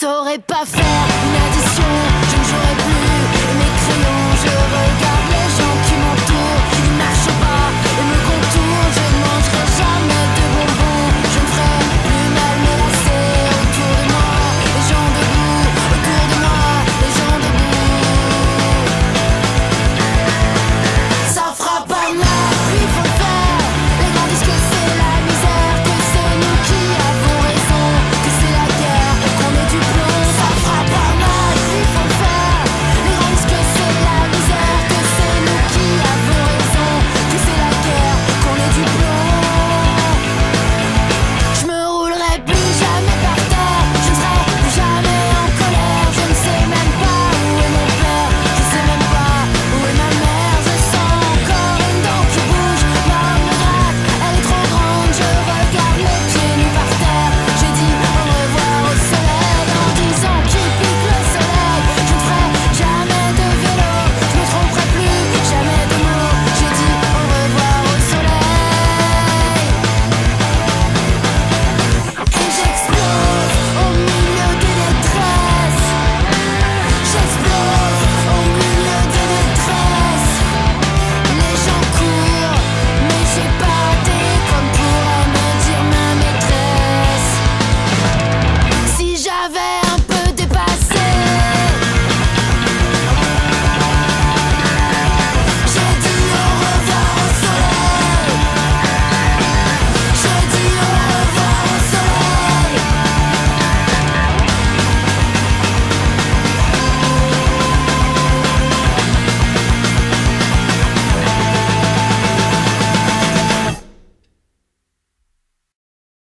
saurais pas faire une addition,